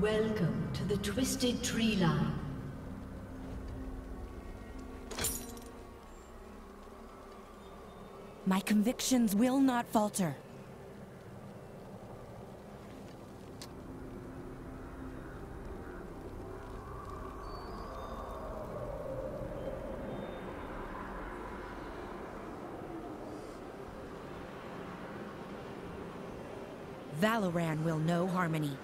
Welcome to the Twisted Tree Line. My convictions will not falter. Valoran will know harmony.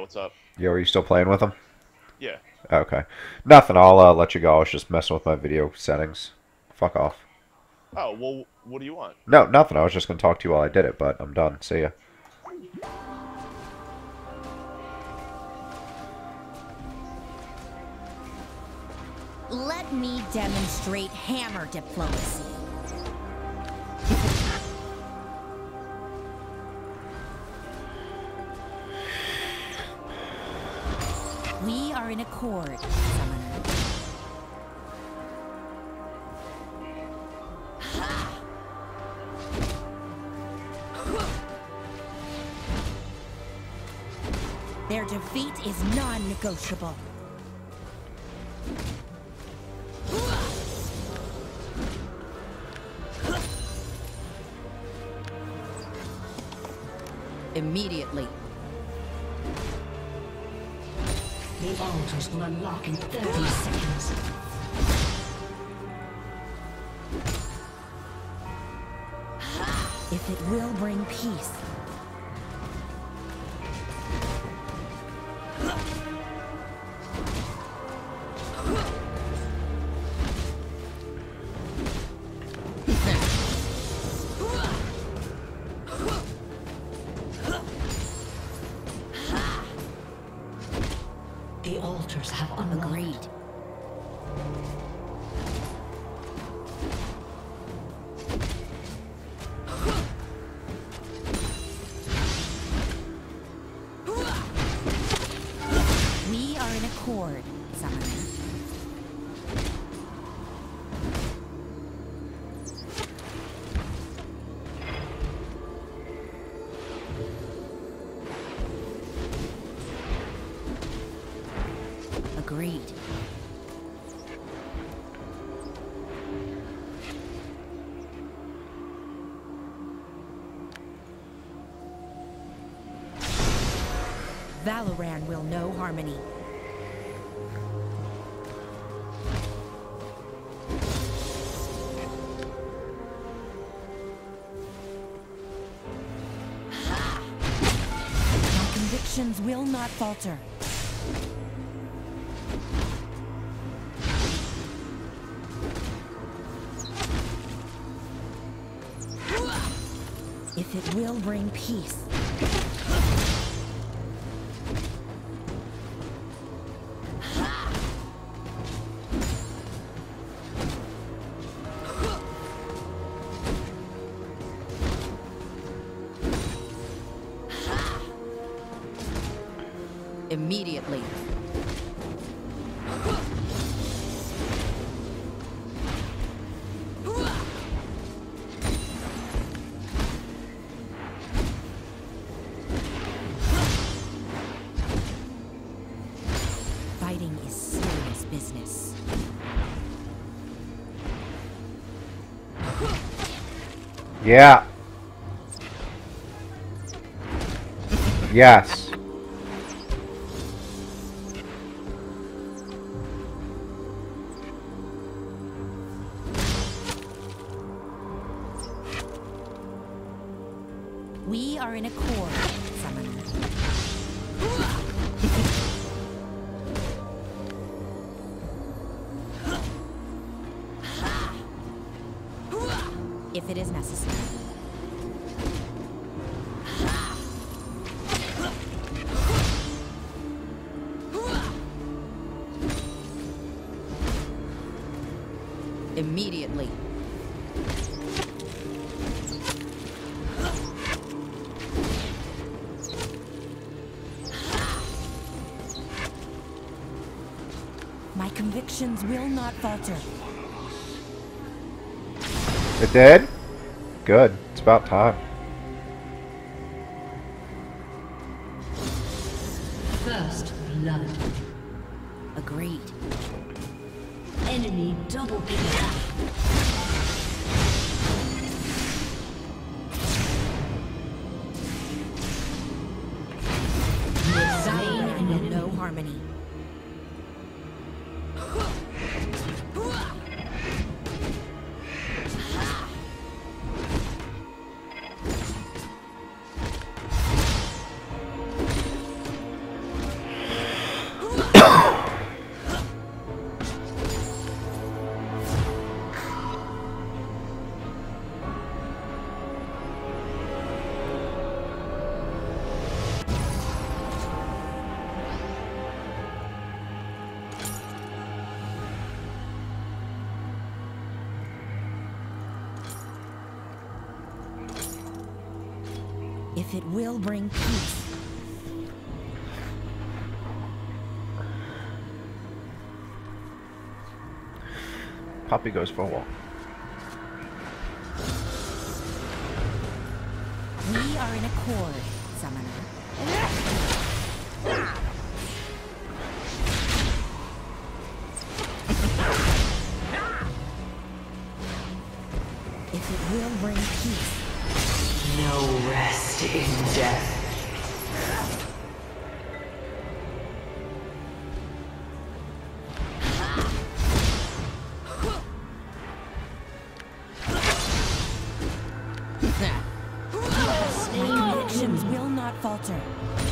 Yo, what's up? Yo, are you still playing with him? Yeah. Okay. Nothing. I'll uh, let you go. I was just messing with my video settings. Fuck off. Oh, well, what do you want? No, nothing. I was just gonna talk to you while I did it, but I'm done. See ya. Let me demonstrate hammer diplomacy. Are in accord, Summoner. Their defeat is non-negotiable. Immediately. The altars will unlock in 30 seconds. If it will bring peace. Valoran will know harmony. My convictions will not falter. If it will bring peace. Immediately. Fighting is serious business. Yeah. Yes. Immediately. My convictions will not falter. It did? Good. It's about time. Will bring peace, Poppy goes for a walk. we are in accord, falter.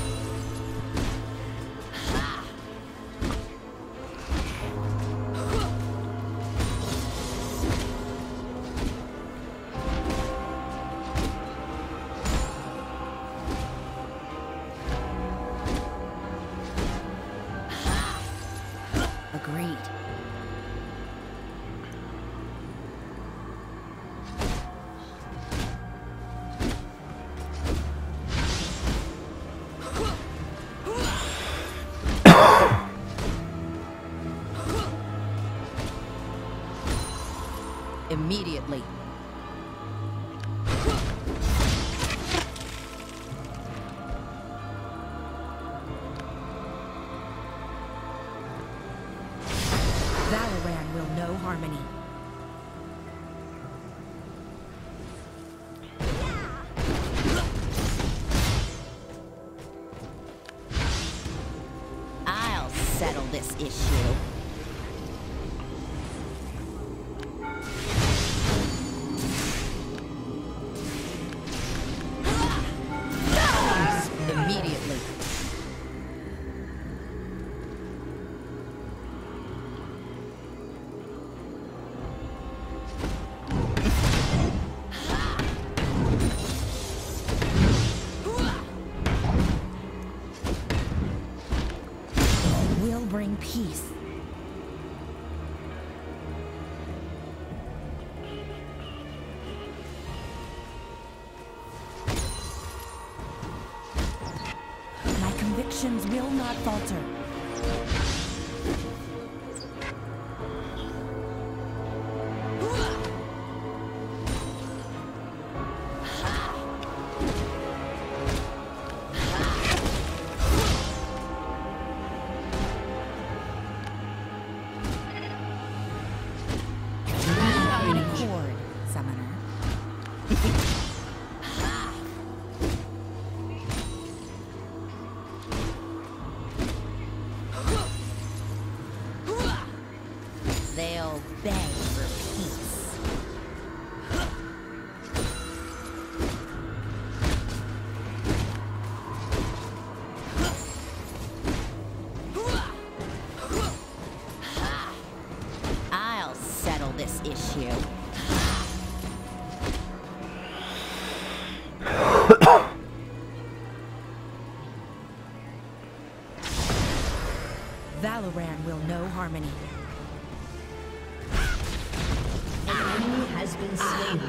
Harmony. I'll settle this issue. Peace. My convictions will not falter. Valoran will know harmony. been slain.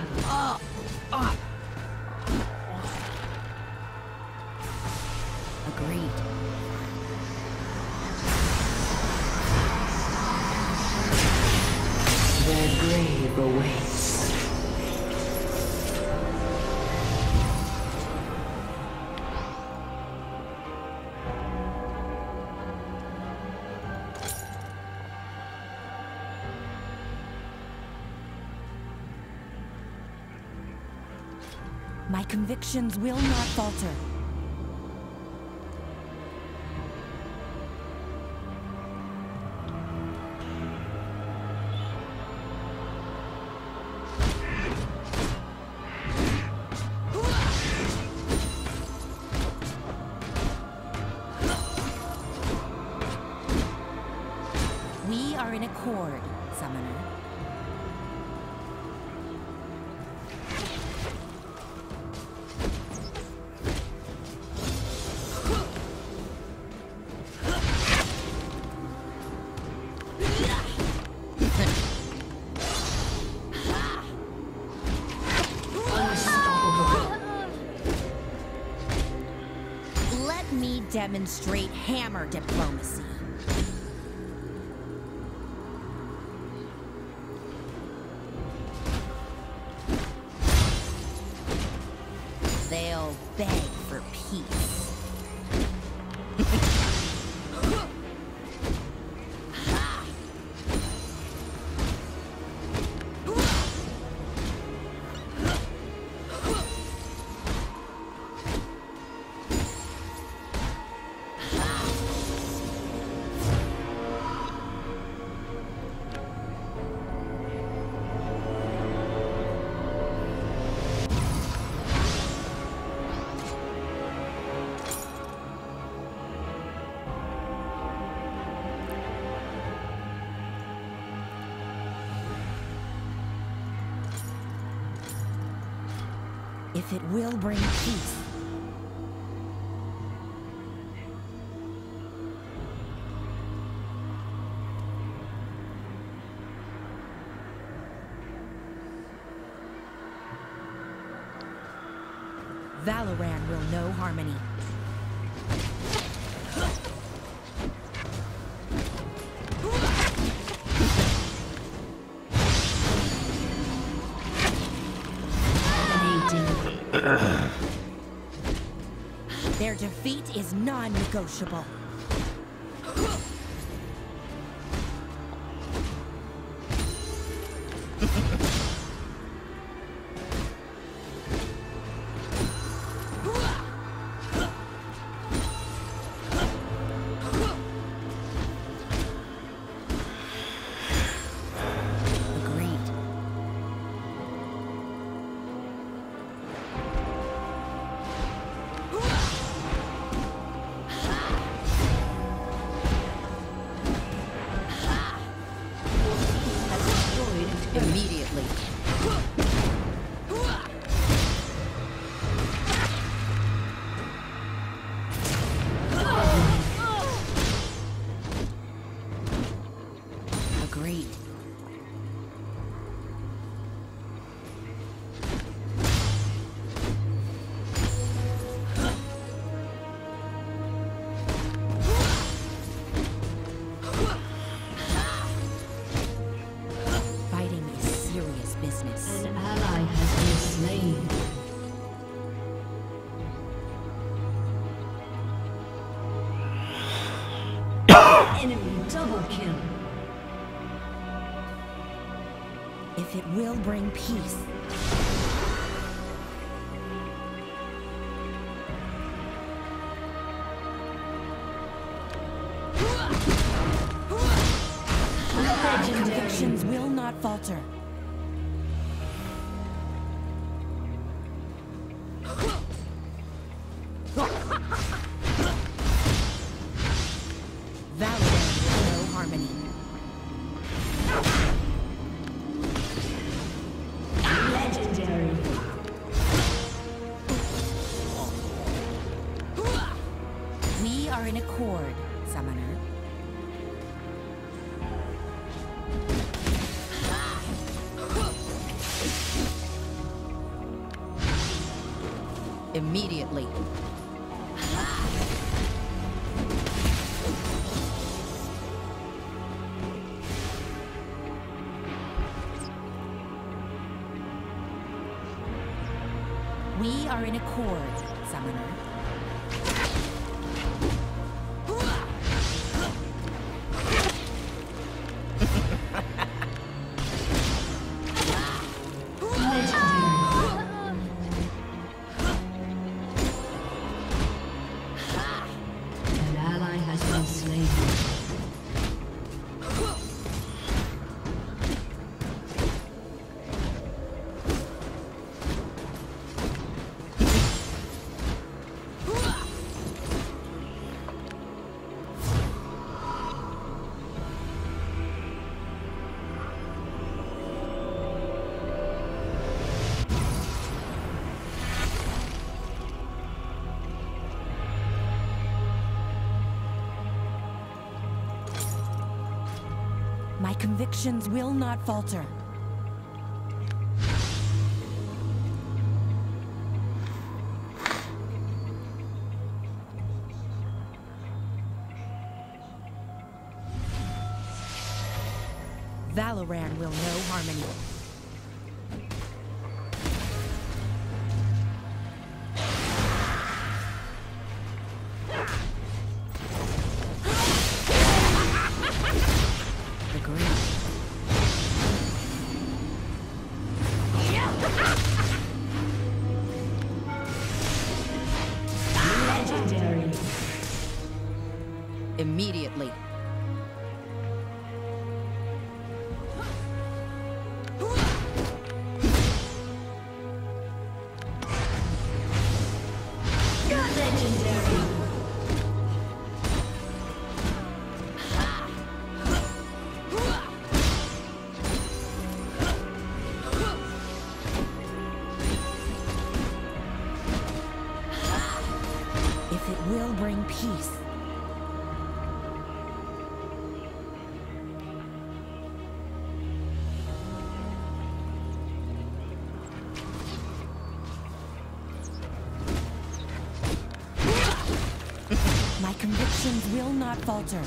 Agreed. Their grave awaits. Convictions will not falter. Demonstrate hammer diplomacy. If it will bring peace, Valoran will know harmony. Defeat is non-negotiable. Will bring peace, convictions will not falter. convictions will not falter. Valoran will know harmony. My convictions will not falter.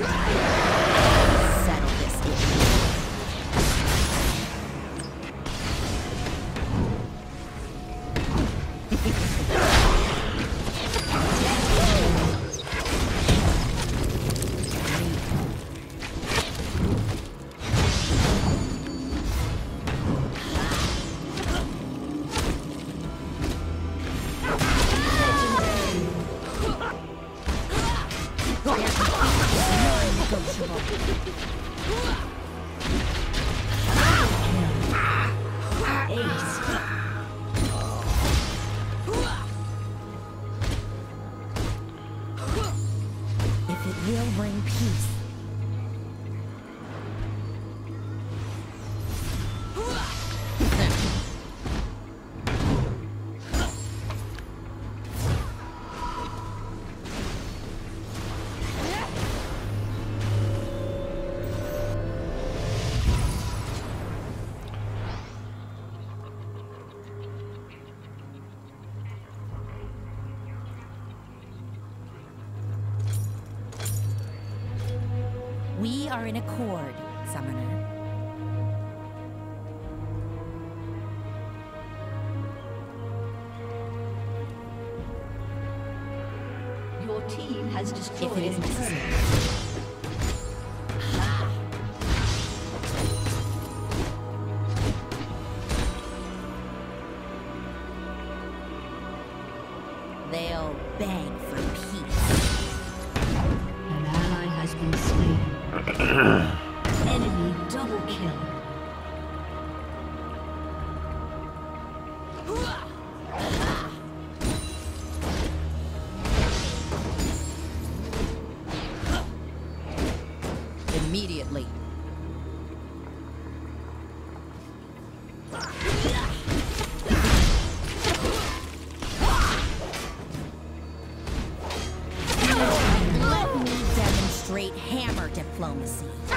Yeah! are in accord, Summoner. Diplomacy.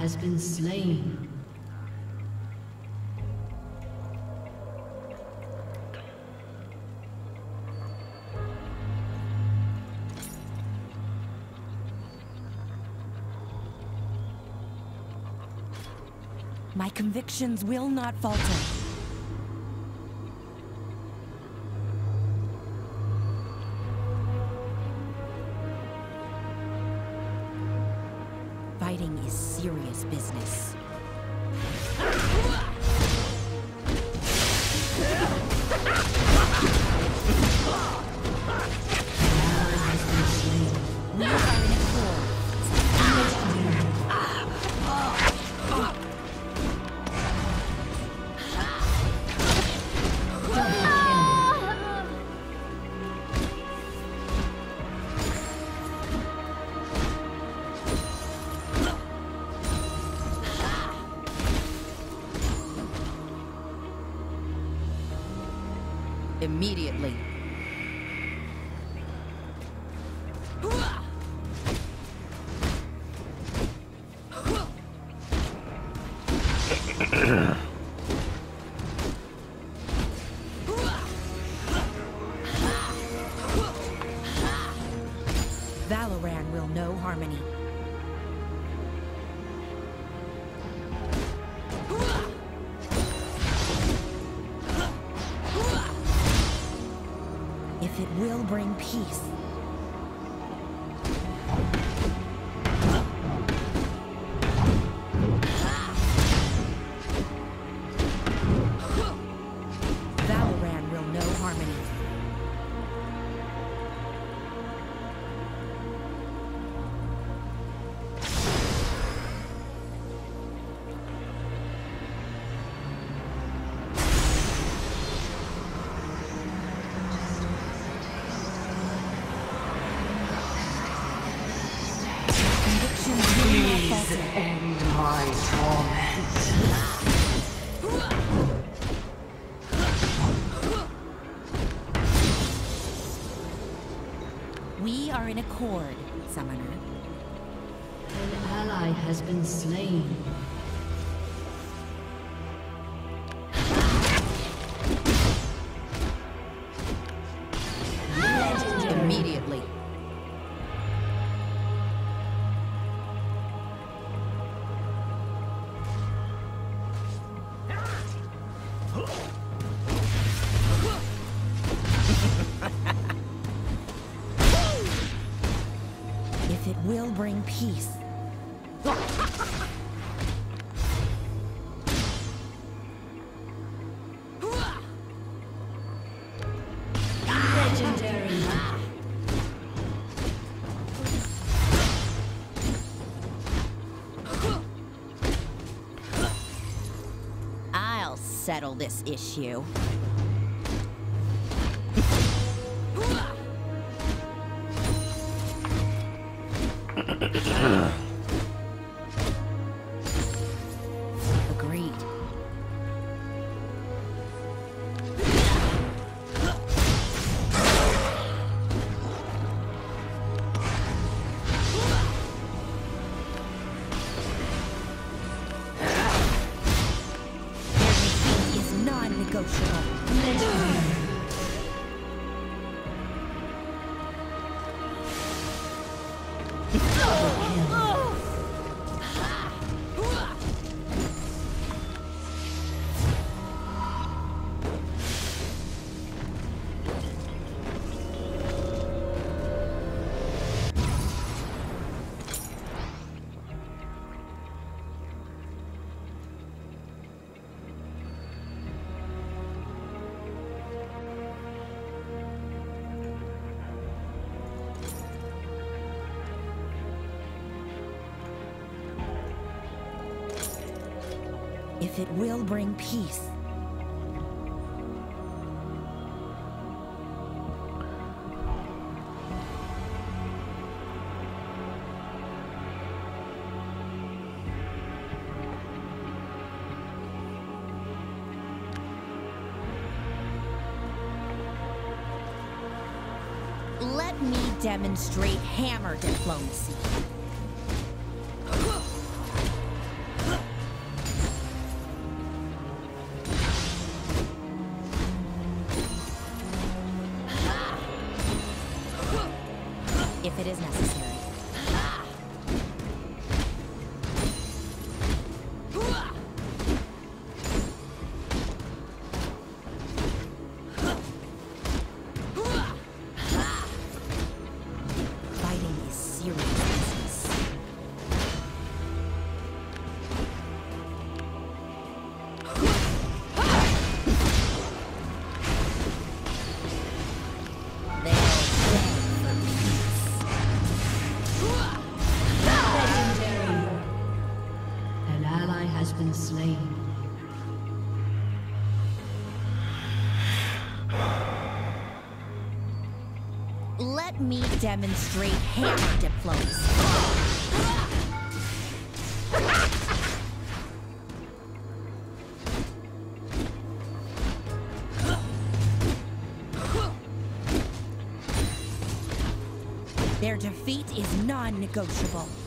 Has been slain. My convictions will not falter. Fighting is serious business. Know harmony. If it will bring peace. Accord, Summoner. An ally has been slain. peace. I'll settle this issue. if it will bring peace. Let me demonstrate hammer diplomacy. slain. Let me demonstrate hammer diplomacy. Their defeat is non-negotiable.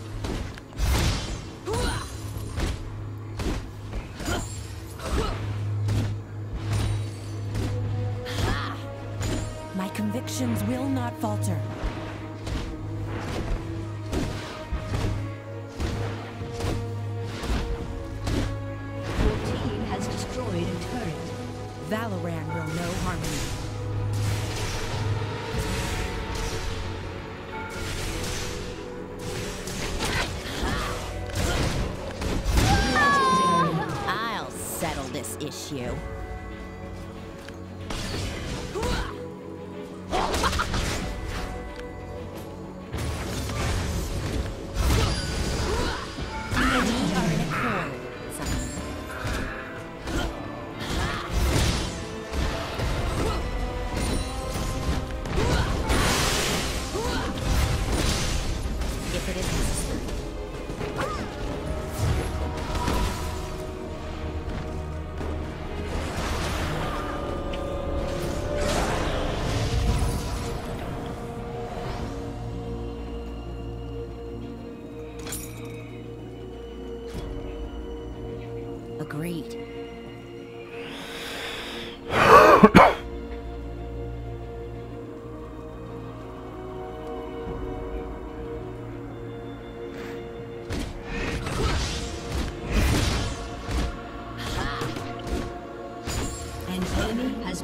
issue.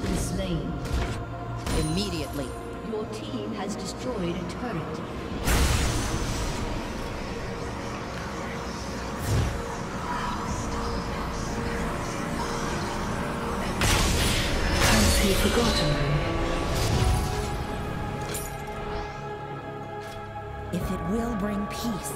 been slain. Immediately. Your team has destroyed a turret. Has he forgotten If it will bring peace,